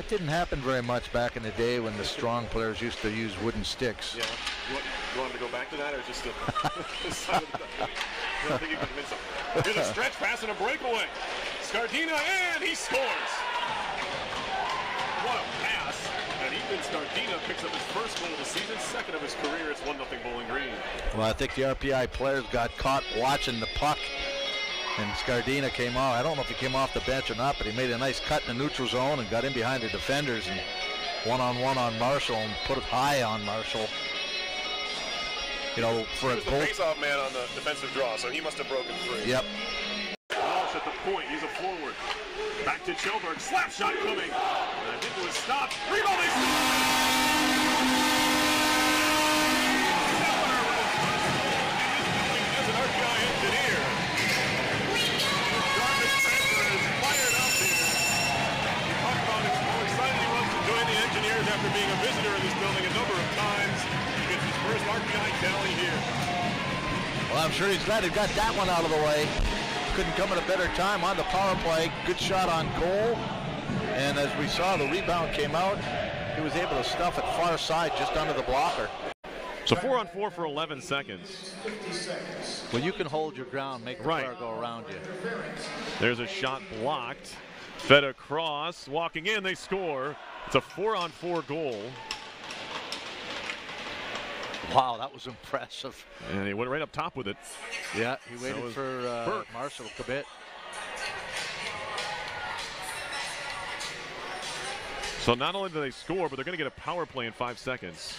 that didn't happen very much back in the day when the strong players used to use wooden sticks. Yeah. You want, you want to go back to that or just the side of the I think you can convince him. Here's a stretch pass and a breakaway. Scardina and he scores. What a pass. And Ethan Scardina picks up his first goal of the season, second of his career. It's 1 0 Bowling Green. Well, I think the RPI players got caught watching the puck, and Scardina came off. I don't know if he came off the bench or not, but he made a nice cut in the neutral zone and got in behind the defenders and one-on-one on Marshall and put it high on Marshall. You know, for He a was the goal. face-off man on the defensive draw, so he must have broken free. Yep. Walsh at the point. He's a forward. Back to Chilberg. Slap shot coming. And I think it was stopped. Rebound. Join the after being a visitor in this building a number of times. He gets his first RPI tally here. Well, I'm sure he's glad he got that one out of the way. Couldn't come at a better time on the power play. Good shot on goal. And as we saw, the rebound came out. He was able to stuff it far side just under the blocker. So four on four for 11 seconds. Well, you can hold your ground, make the Right. player go around you. There's a shot blocked. Fed across, walking in, they score. It's a four on four goal. Wow, that was impressive. And he went right up top with it. Yeah, he waited was for uh, Burke. Marshall to commit. So not only do they score, but they're going to get a power play in five seconds.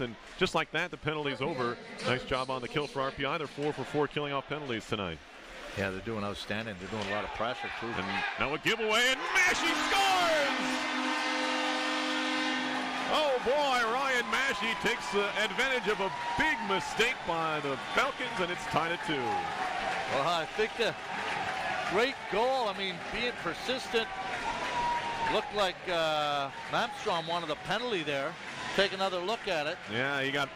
And just like that, the penalty's over. Nice job on the kill for RPI. They're four for four killing off penalties tonight. Yeah, they're doing outstanding. They're doing a lot of pressure too. And now a giveaway, and Massey scores! Oh boy, Ryan Massey takes uh, advantage of a big mistake by the Falcons, and it's tied at two. Well, I think the great goal. I mean, being persistent. Looked like uh, Malmstrom wanted a penalty there. Take another look at it. Yeah, he got.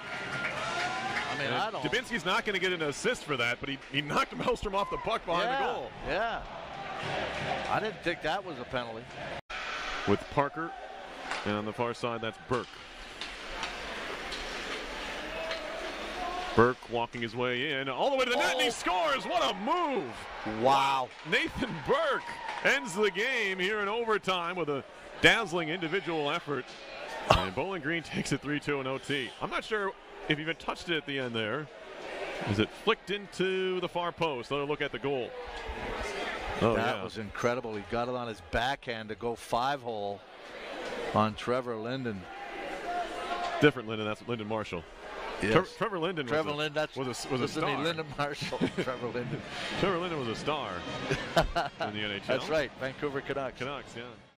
I mean, I don't. Dubinsky's not going to get an assist for that, but he, he knocked Malmstrom off the puck behind yeah, the goal. Yeah. I didn't think that was a penalty. With Parker, and on the far side, that's Burke. Burke walking his way in, all the way to the net, and he oh. scores! What a move! Wow. Nathan Burke ends the game here in overtime with a dazzling individual effort. And Bowling Green takes it 3 2 in OT. I'm not sure if even touched it at the end there. Is it flicked into the far post? Another look at the goal. Oh, that yeah. was incredible. He got it on his backhand to go five hole on Trevor Linden. different Linden. That's Linden Marshall. Yes. Tre- Trevor Linden Trevor was a, Linden, that's was a, was a listen to me, star. Linden Marshall. Trevor Linden. Trevor Linden was a star in the NHL. That's right, Vancouver Canucks. Canucks, yeah.